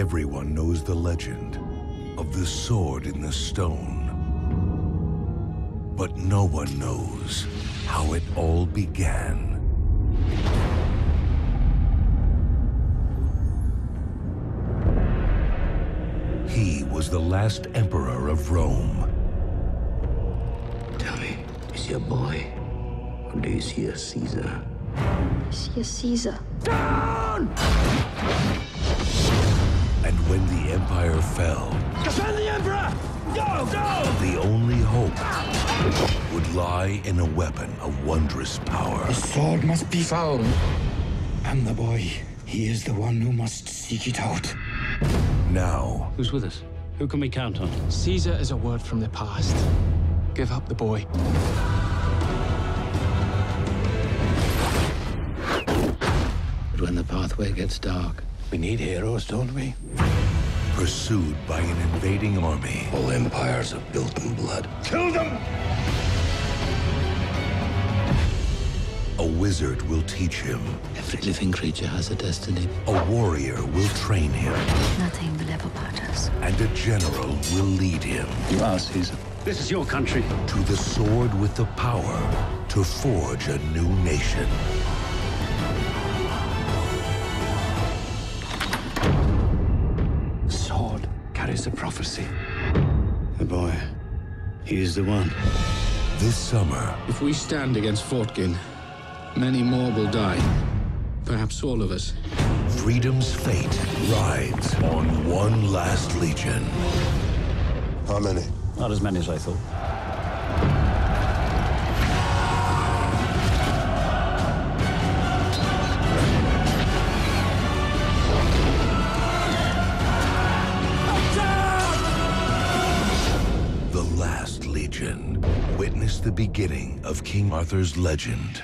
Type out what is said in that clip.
Everyone knows the legend of the sword in the stone. But no one knows how it all began. He was the last emperor of Rome. Tell me, is he a boy? Or do you see a Caesar? I see a Caesar. And when the empire fell, Defend the Emperor! Go! Go! the only hope would lie in a weapon of wondrous power. The sword must be found. And the boy, he is the one who must seek it out. Now, Who's with us? Who can we count on? Caesar is a word from the past. Give up the boy. But when the pathway gets dark, we need heroes, don't we? Pursued by an invading army, All empires are built in blood. kill them! A wizard will teach him. Every living creature has a destiny. A warrior will train him. Nothing will ever part us. And a general will lead him You are Caesar. This is your country. to the sword with the power to forge a new nation. Carries a prophecy. The boy, he is the one. This summer, If we stand against Vortgyn, many more will die. Perhaps all of us. freedom's fate rides on one last legion. How many? Not as many as I thought. Last Legion. Witness the beginning of King Arthur's legend.